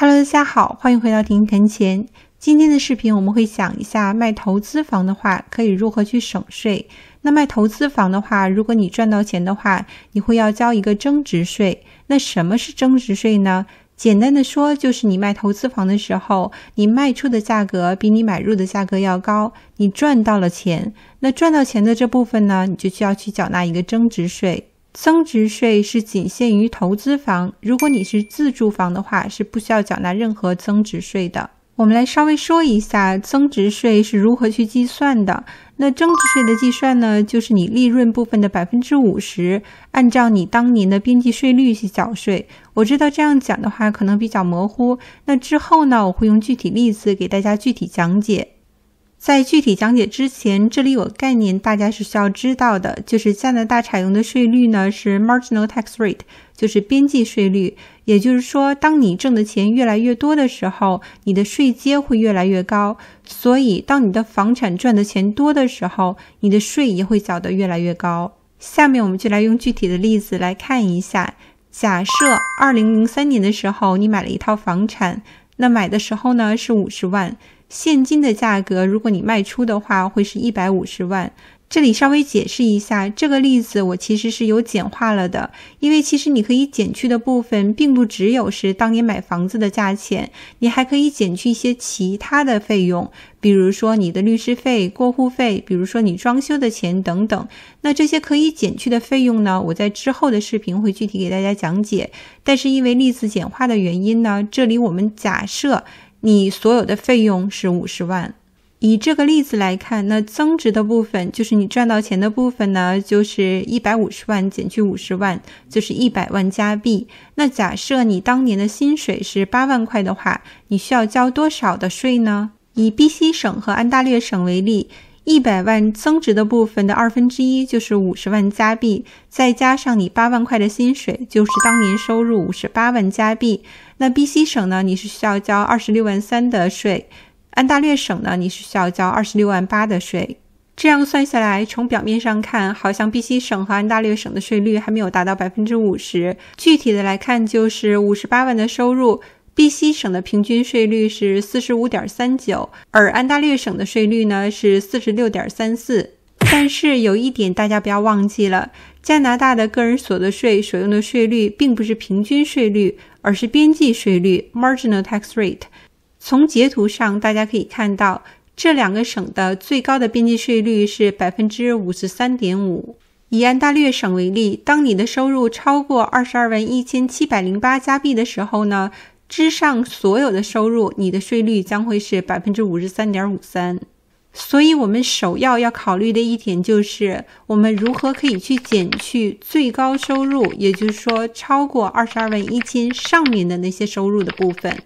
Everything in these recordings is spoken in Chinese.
Hello，大家好，欢迎回到婷谈钱。今天的视频我们会讲一下卖投资房的话可以如何去省税。那卖投资房的话，如果你赚到钱的话，你会要交一个增值税。那什么是增值税呢？简单的说，就是你卖投资房的时候，你卖出的价格比你买入的价格要高，你赚到了钱。那赚到钱的这部分呢，你就需要去缴纳一个增值税。增值税是仅限于投资房，如果你是自住房的话，是不需要缴纳任何增值税的。我们来稍微说一下增值税是如何去计算的。那增值税的计算呢，就是你利润部分的百分之五十，按照你当年的边际税率去缴税。我知道这样讲的话可能比较模糊，那之后呢，我会用具体例子给大家具体讲解。在具体讲解之前，这里有个概念，大家是需要知道的，就是加拿大采用的税率呢是 marginal tax rate，就是边际税率。也就是说，当你挣的钱越来越多的时候，你的税阶会越来越高。所以，当你的房产赚的钱多的时候，你的税也会缴得越来越高。下面我们就来用具体的例子来看一下。假设二零零三年的时候，你买了一套房产，那买的时候呢是五十万。现金的价格，如果你卖出的话，会是一百五十万。这里稍微解释一下，这个例子我其实是有简化了的，因为其实你可以减去的部分，并不只有是当年买房子的价钱，你还可以减去一些其他的费用，比如说你的律师费、过户费，比如说你装修的钱等等。那这些可以减去的费用呢，我在之后的视频会具体给大家讲解。但是因为例子简化的原因呢，这里我们假设。你所有的费用是五十万，以这个例子来看，那增值的部分就是你赚到钱的部分呢，就是一百五十万减去五十万，就是一百万加币。那假设你当年的薪水是八万块的话，你需要交多少的税呢？以 BC 省和安大略省为例。一百万增值的部分的二分之一就是五十万加币，再加上你八万块的薪水，就是当年收入五十八万加币。那 BC 省呢，你是需要交二十六万三的税；安大略省呢，你是需要交二十六万八的税。这样算下来，从表面上看，好像 BC 省和安大略省的税率还没有达到百分之五十。具体的来看，就是五十八万的收入。B.C 省的平均税率是四十五点三九，而安大略省的税率呢是四十六点三四。但是有一点大家不要忘记了，加拿大的个人所得税所用的税率并不是平均税率，而是边际税率 （marginal tax rate）。从截图上大家可以看到，这两个省的最高的边际税率是百分之五十三点五。以安大略省为例，当你的收入超过二十二万一千七百零八加币的时候呢？之上所有的收入，你的税率将会是百分之五十三点五三。所以，我们首要要考虑的一点就是，我们如何可以去减去最高收入，也就是说超过二十二万一千上面的那些收入的部分。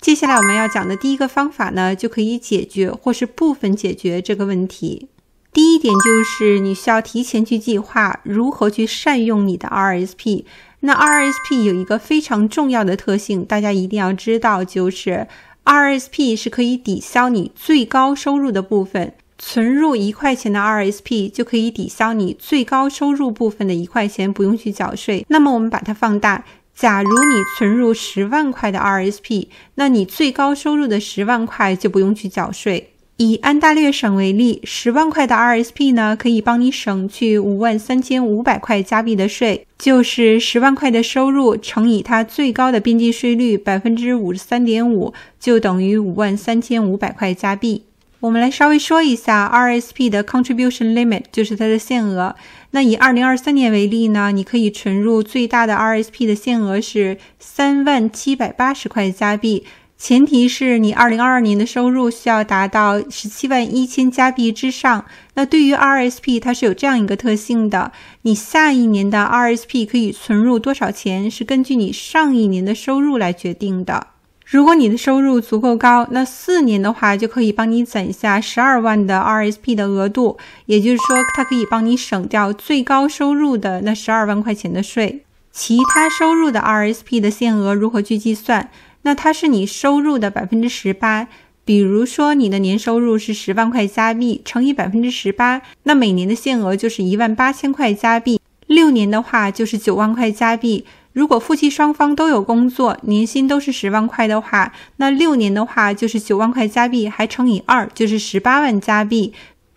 接下来我们要讲的第一个方法呢，就可以解决或是部分解决这个问题。第一点就是，你需要提前去计划如何去善用你的 RSP。那 RSP 有一个非常重要的特性，大家一定要知道，就是 RSP 是可以抵消你最高收入的部分。存入一块钱的 RSP 就可以抵消你最高收入部分的一块钱，不用去缴税。那么我们把它放大，假如你存入十万块的 RSP，那你最高收入的十万块就不用去缴税。以安大略省为例，十万块的 RSP 呢，可以帮你省去五万三千五百块加币的税，就是十万块的收入乘以它最高的边际税率百分之五十三点五，就等于五万三千五百块加币。我们来稍微说一下 RSP 的 contribution limit，就是它的限额。那以二零二三年为例呢，你可以存入最大的 RSP 的限额是三万七百八十块加币。前提是你二零二二年的收入需要达到十七万一千加币之上。那对于 RSP，它是有这样一个特性的：你下一年的 RSP 可以存入多少钱，是根据你上一年的收入来决定的。如果你的收入足够高，那四年的话就可以帮你攒下十二万的 RSP 的额度，也就是说，它可以帮你省掉最高收入的那十二万块钱的税。其他收入的 RSP 的限额如何去计算？那它是你收入的百分之十八，比如说你的年收入是十万块加币，乘以百分之十八，那每年的限额就是一万八千块加币，六年的话就是九万块加币。如果夫妻双方都有工作，年薪都是十万块的话，那六年的话就是九万块加币，还乘以二就是十八万加币。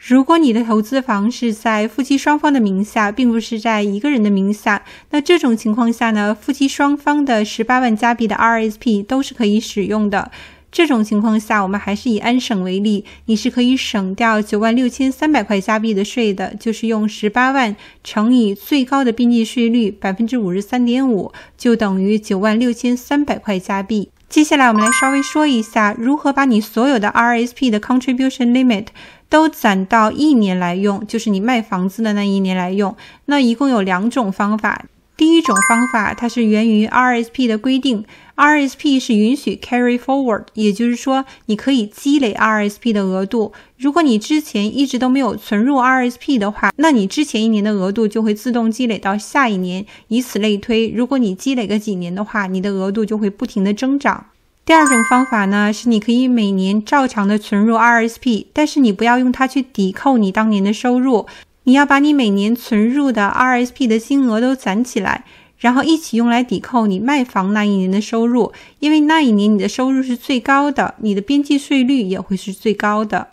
如果你的投资房是在夫妻双方的名下，并不是在一个人的名下，那这种情况下呢，夫妻双方的十八万加币的 RSP 都是可以使用的。这种情况下，我们还是以安省为例，你是可以省掉九万六千三百块加币的税的，就是用十八万乘以最高的边际税率百分之五十三点五，就等于九万六千三百块加币。接下来，我们来稍微说一下如何把你所有的 RSP 的 contribution limit 都攒到一年来用，就是你卖房子的那一年来用。那一共有两种方法。第一种方法，它是源于 RSP 的规定，RSP 是允许 carry forward，也就是说，你可以积累 RSP 的额度。如果你之前一直都没有存入 RSP 的话，那你之前一年的额度就会自动积累到下一年，以此类推。如果你积累个几年的话，你的额度就会不停的增长。第二种方法呢，是你可以每年照常的存入 RSP，但是你不要用它去抵扣你当年的收入。你要把你每年存入的 RSP 的金额都攒起来，然后一起用来抵扣你卖房那一年的收入，因为那一年你的收入是最高的，你的边际税率也会是最高的。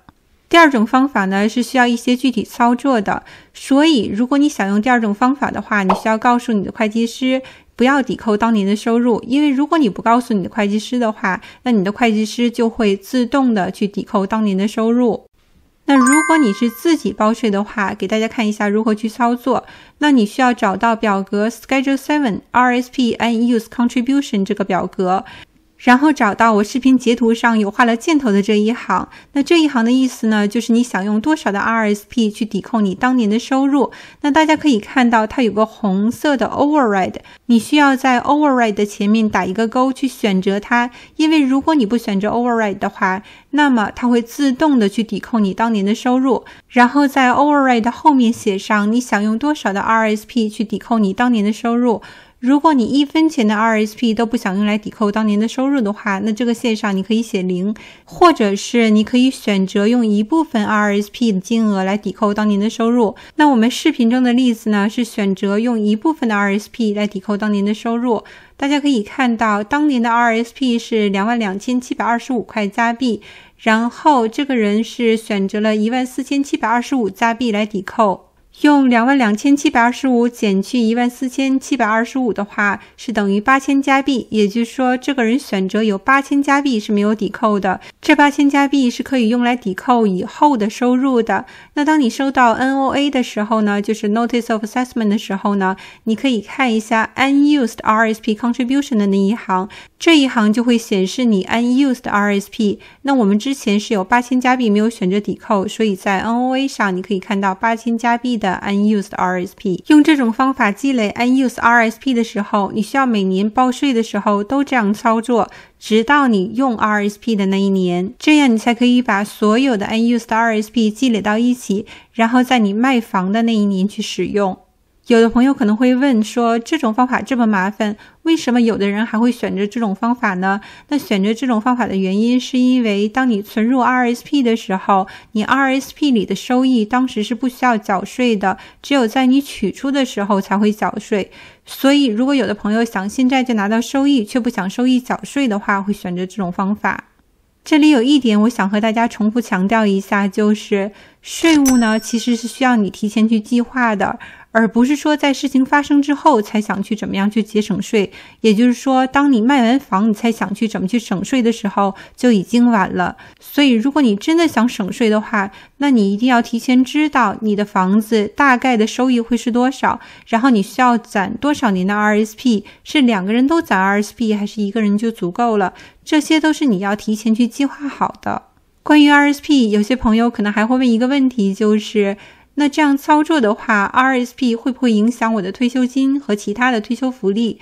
第二种方法呢是需要一些具体操作的，所以如果你想用第二种方法的话，你需要告诉你的会计师不要抵扣当年的收入，因为如果你不告诉你的会计师的话，那你的会计师就会自动的去抵扣当年的收入。那如果你是自己报税的话，给大家看一下如何去操作。那你需要找到表格 Schedule Seven RSP Unused Contribution 这个表格。然后找到我视频截图上有画了箭头的这一行，那这一行的意思呢，就是你想用多少的 RSP 去抵扣你当年的收入。那大家可以看到它有个红色的 Override，你需要在 Override 的前面打一个勾去选择它，因为如果你不选择 Override 的话，那么它会自动的去抵扣你当年的收入。然后在 Override 后面写上你想用多少的 RSP 去抵扣你当年的收入。如果你一分钱的 RSP 都不想用来抵扣当年的收入的话，那这个线上你可以写零，或者是你可以选择用一部分 RSP 的金额来抵扣当年的收入。那我们视频中的例子呢，是选择用一部分的 RSP 来抵扣当年的收入。大家可以看到，当年的 RSP 是两万两千七百二十五块加币，然后这个人是选择了一万四千七百二十五加币来抵扣。用两万两千七百二十五减去一万四千七百二十五的话，是等于八千加币。也就是说，这个人选择有八千加币是没有抵扣的。这八千加币是可以用来抵扣以后的收入的。那当你收到 NOA 的时候呢，就是 Notice of Assessment 的时候呢，你可以看一下 Unused RSP Contribution 的那一行，这一行就会显示你 Unused RSP。那我们之前是有八千加币没有选择抵扣，所以在 NOA 上你可以看到八千加币的。unused RSP 用这种方法积累 unused RSP 的时候，你需要每年报税的时候都这样操作，直到你用 RSP 的那一年，这样你才可以把所有的 unused RSP 积累到一起，然后在你卖房的那一年去使用。有的朋友可能会问说，这种方法这么麻烦，为什么有的人还会选择这种方法呢？那选择这种方法的原因，是因为当你存入 RSP 的时候，你 RSP 里的收益当时是不需要缴税的，只有在你取出的时候才会缴税。所以，如果有的朋友想现在就拿到收益，却不想收益缴税的话，会选择这种方法。这里有一点我想和大家重复强调一下，就是税务呢，其实是需要你提前去计划的。而不是说在事情发生之后才想去怎么样去节省税，也就是说，当你卖完房你才想去怎么去省税的时候，就已经晚了。所以，如果你真的想省税的话，那你一定要提前知道你的房子大概的收益会是多少，然后你需要攒多少年的 RSP，是两个人都攒 RSP，还是一个人就足够了？这些都是你要提前去计划好的。关于 RSP，有些朋友可能还会问一个问题，就是。那这样操作的话，RSP 会不会影响我的退休金和其他的退休福利？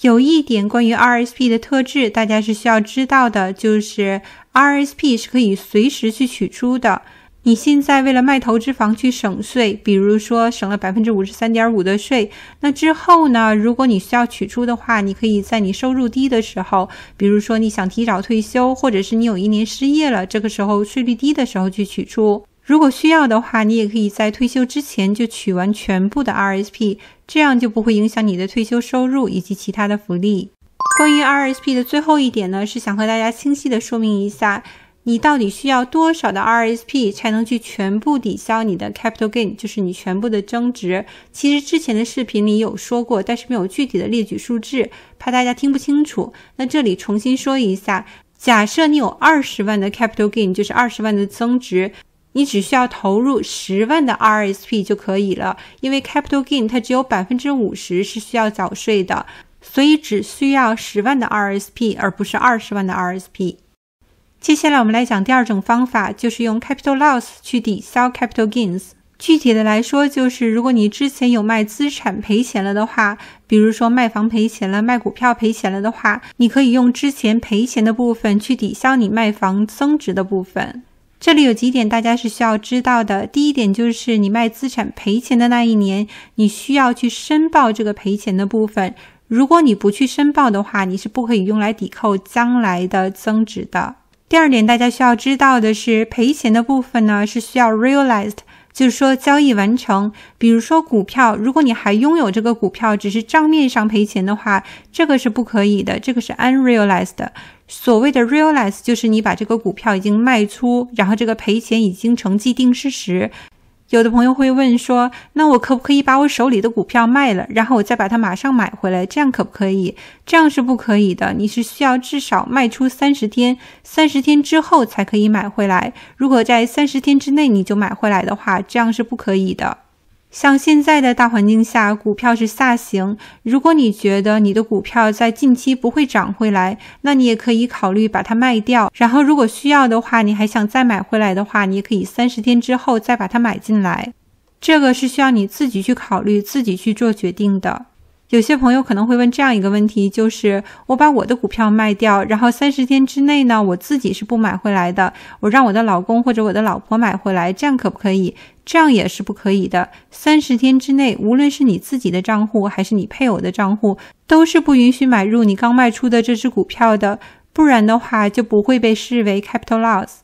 有一点关于 RSP 的特质，大家是需要知道的，就是 RSP 是可以随时去取出的。你现在为了卖投资房去省税，比如说省了百分之五十三点五的税，那之后呢，如果你需要取出的话，你可以在你收入低的时候，比如说你想提早退休，或者是你有一年失业了，这个时候税率低的时候去取出。如果需要的话，你也可以在退休之前就取完全部的 RSP，这样就不会影响你的退休收入以及其他的福利。关于 RSP 的最后一点呢，是想和大家清晰的说明一下。你到底需要多少的 RSP 才能去全部抵消你的 capital gain，就是你全部的增值？其实之前的视频里有说过，但是没有具体的列举数字，怕大家听不清楚。那这里重新说一下：假设你有二十万的 capital gain，就是二十万的增值，你只需要投入十万的 RSP 就可以了。因为 capital gain 它只有百分之五十是需要缴税的，所以只需要十万的 RSP，而不是二十万的 RSP。接下来我们来讲第二种方法，就是用 capital loss 去抵消 capital gains。具体的来说，就是如果你之前有卖资产赔钱了的话，比如说卖房赔钱了、卖股票赔钱了的话，你可以用之前赔钱的部分去抵消你卖房增值的部分。这里有几点大家是需要知道的。第一点就是你卖资产赔钱的那一年，你需要去申报这个赔钱的部分。如果你不去申报的话，你是不可以用来抵扣将来的增值的。第二点，大家需要知道的是，赔钱的部分呢是需要 realized，就是说交易完成。比如说股票，如果你还拥有这个股票，只是账面上赔钱的话，这个是不可以的，这个是 unrealized。所谓的 realize 就是你把这个股票已经卖出，然后这个赔钱已经成既定事实。有的朋友会问说：“那我可不可以把我手里的股票卖了，然后我再把它马上买回来？这样可不可以？”这样是不可以的。你是需要至少卖出三十天，三十天之后才可以买回来。如果在三十天之内你就买回来的话，这样是不可以的。像现在的大环境下，股票是下行。如果你觉得你的股票在近期不会涨回来，那你也可以考虑把它卖掉。然后，如果需要的话，你还想再买回来的话，你也可以三十天之后再把它买进来。这个是需要你自己去考虑、自己去做决定的。有些朋友可能会问这样一个问题，就是我把我的股票卖掉，然后三十天之内呢，我自己是不买回来的，我让我的老公或者我的老婆买回来，这样可不可以？这样也是不可以的。三十天之内，无论是你自己的账户还是你配偶的账户，都是不允许买入你刚卖出的这只股票的，不然的话就不会被视为 capital loss。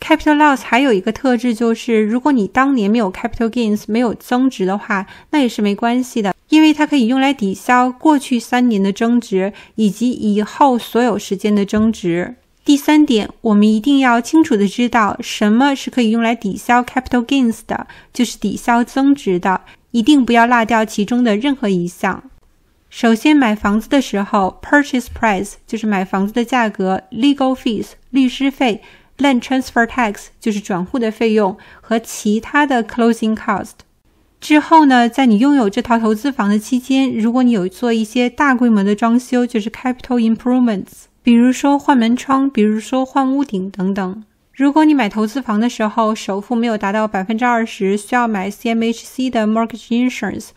capital loss 还有一个特质就是，如果你当年没有 capital gains 没有增值的话，那也是没关系的。因为它可以用来抵消过去三年的增值以及以后所有时间的增值。第三点，我们一定要清楚的知道什么是可以用来抵消 capital gains 的，就是抵消增值的，一定不要落掉其中的任何一项。首先，买房子的时候，purchase price 就是买房子的价格，legal fees 律师费，land transfer tax 就是转户的费用和其他的 closing cost。之后呢，在你拥有这套投资房的期间，如果你有做一些大规模的装修，就是 capital improvements，比如说换门窗，比如说换屋顶等等。如果你买投资房的时候，首付没有达到百分之二十，需要买 CMHC 的 mortgage insurance。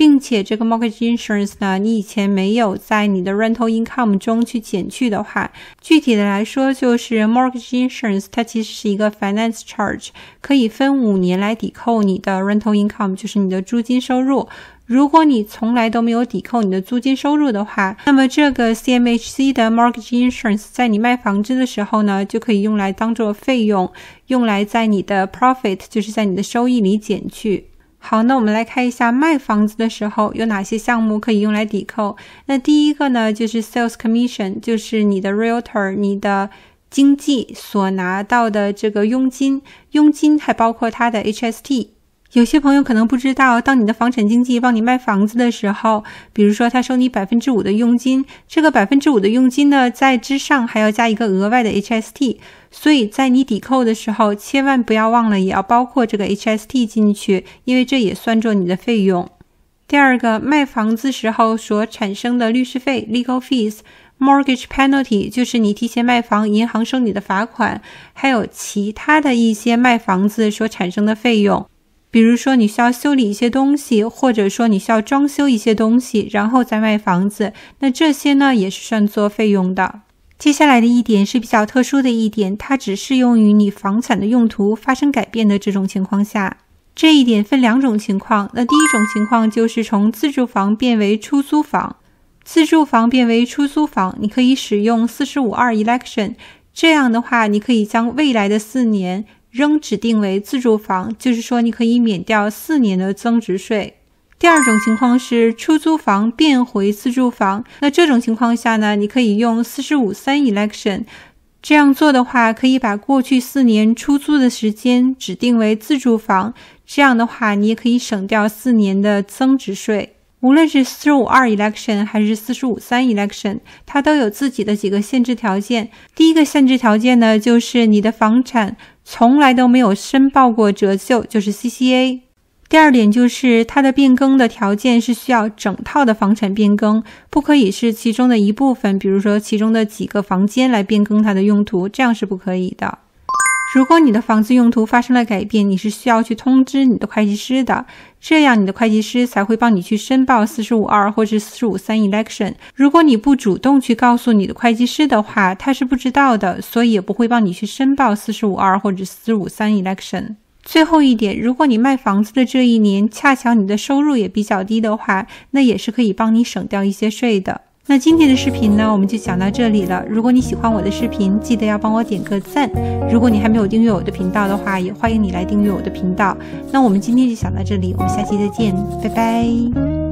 并且这个 mortgage insurance 呢，你以前没有在你的 rental income 中去减去的话，具体的来说就是 mortgage insurance 它其实是一个 finance charge，可以分五年来抵扣你的 rental income，就是你的租金收入。如果你从来都没有抵扣你的租金收入的话，那么这个 CMHC 的 mortgage insurance 在你卖房子的时候呢，就可以用来当做费用，用来在你的 profit，就是在你的收益里减去。好，那我们来看一下卖房子的时候有哪些项目可以用来抵扣。那第一个呢，就是 sales commission，就是你的 realtor，你的经纪所拿到的这个佣金，佣金还包括他的 HST。有些朋友可能不知道，当你的房产经纪帮你卖房子的时候，比如说他收你百分之五的佣金，这个百分之五的佣金呢，在之上还要加一个额外的 HST，所以在你抵扣的时候，千万不要忘了也要包括这个 HST 进去，因为这也算作你的费用。第二个，卖房子时候所产生的律师费 （legal fees），mortgage penalty 就是你提前卖房，银行收你的罚款，还有其他的一些卖房子所产生的费用。比如说，你需要修理一些东西，或者说你需要装修一些东西，然后再卖房子，那这些呢也是算作费用的。接下来的一点是比较特殊的一点，它只适用于你房产的用途发生改变的这种情况下。这一点分两种情况，那第一种情况就是从自住房变为出租房，自住房变为出租房，你可以使用四十五二 election，这样的话，你可以将未来的四年。仍指定为自住房，就是说你可以免掉四年的增值税。第二种情况是出租房变回自住房，那这种情况下呢，你可以用四十五三 election。这样做的话，可以把过去四年出租的时间指定为自住房，这样的话，你也可以省掉四年的增值税。无论是四十五二 election 还是四十五三 election，它都有自己的几个限制条件。第一个限制条件呢，就是你的房产从来都没有申报过折旧，就是 CCA。第二点就是它的变更的条件是需要整套的房产变更，不可以是其中的一部分，比如说其中的几个房间来变更它的用途，这样是不可以的。如果你的房子用途发生了改变，你是需要去通知你的会计师的，这样你的会计师才会帮你去申报四十五二或者四十五三 election。如果你不主动去告诉你的会计师的话，他是不知道的，所以也不会帮你去申报四十五二或者四十五三 election。最后一点，如果你卖房子的这一年恰巧你的收入也比较低的话，那也是可以帮你省掉一些税的。那今天的视频呢，我们就讲到这里了。如果你喜欢我的视频，记得要帮我点个赞。如果你还没有订阅我的频道的话，也欢迎你来订阅我的频道。那我们今天就讲到这里，我们下期再见，拜拜。